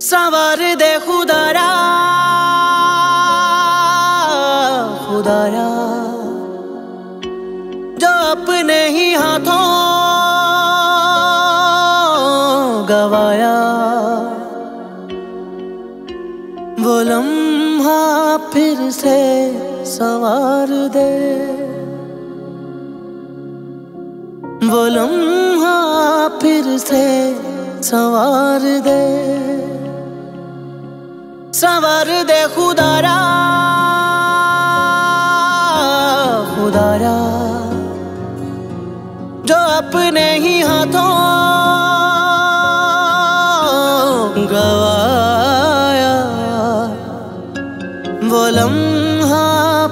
सवार दे खुदारा खुदारा। जो अपने ही हाथों गवाया, वो लम्हा फिर से सवार दे। वो लम्हा फिर से सवार दे। सवार दे खुदारा खुदारा। जो अपने ही हाथों गवाया, वो लम्हा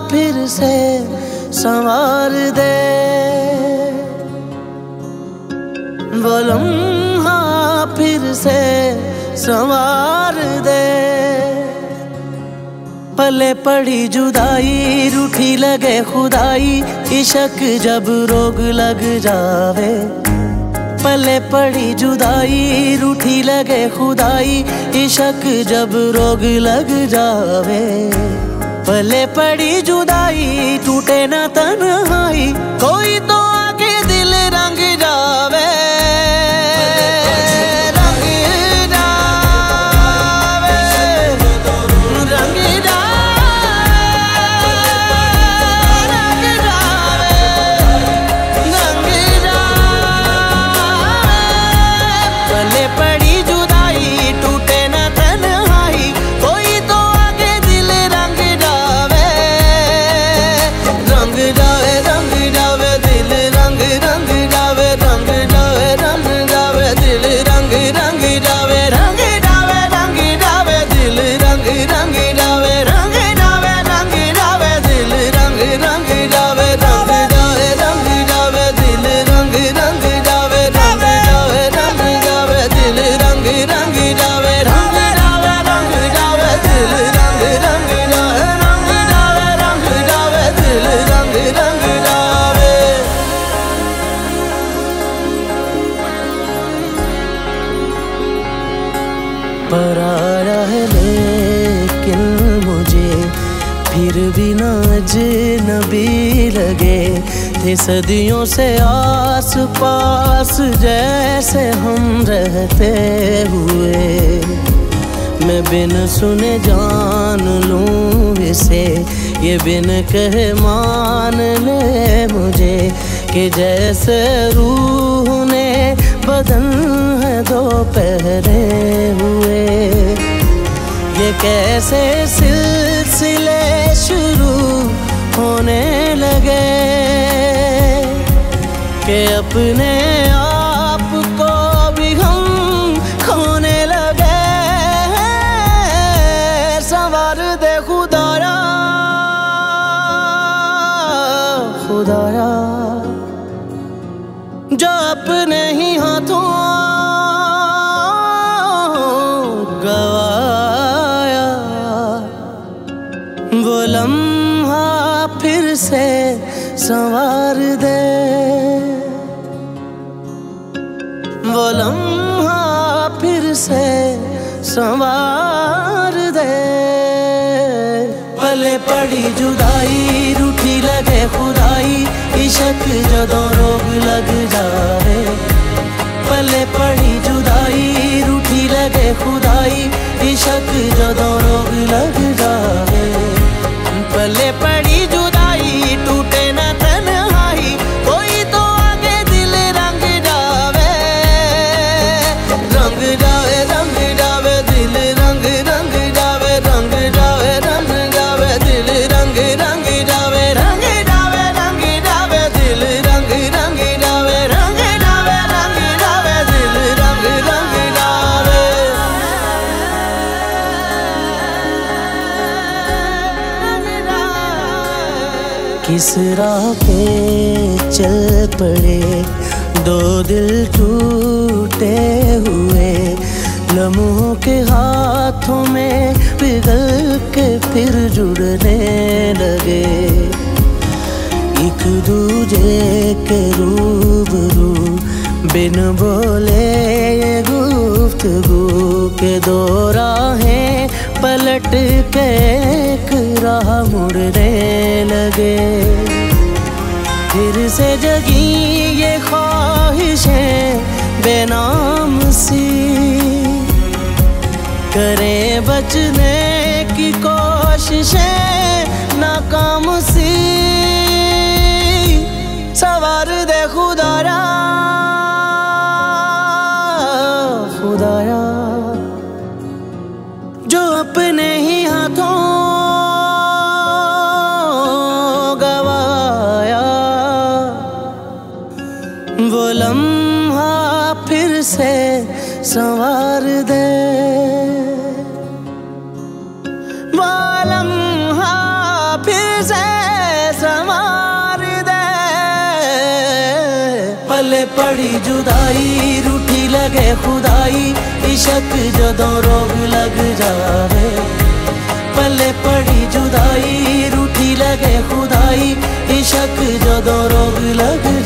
फिर से संवार दे। वो लम्हा फिर से संवार दे। पले पड़ी जुदाई, रूठी लगे खुदाई, इशक जब रोग लग जावे। पले पड़ी जुदाई, रूठी लगे खुदाई, इशक जब रोग लग जावे। पले पड़ी जुदाई, टूटे ना तन्हाई पराया है लेकिन मुझे फिर भी ना लगे। थे सदियों से आस पास जैसे हम रहते हुए। मैं बिन सुने जान लूँ इसे, ये बिन कहे मान ले मुझे कि जैसे रूह ने बदन है दो पहरे हुए। ये कैसे सिलसिले शुरू होने लगे? कि अपने आप को भी हम खोने लगे सवार दे खुदारा खुदारा। जो अपने ही लम्हा फिर से संवार दे। वो लम्हा फिर से संवार दे। पले पड़ी जुदाई, रूठी लगे खुदाई, इशक जदों रोग लग जावे। पले पड़ी किस राह पे चल पड़े। दो दिल टूटे हुए, लम्हों के हाथों में पिघल के फिर जुड़ने लगे। एक दूजे के रूबरू, बिन बोले ये गुफ्तगू के दो राहें पलट के राह मुड़ने लगे। फिर से जगी ये ख्वाहिशें बेनाम सी। करें बचने की कोशिशें नाकाम सी। सवार दे खुदारा, खुदाया। जो अपने ही संवार दे। फिर से संवार दे। पले पड़ी जुदाई, रूठी लगे खुदाई, इशक जदों रोग लग जावे। पले पड़ी जुदाई, रूठी लगे खुदाई, इशक जदों रोग लग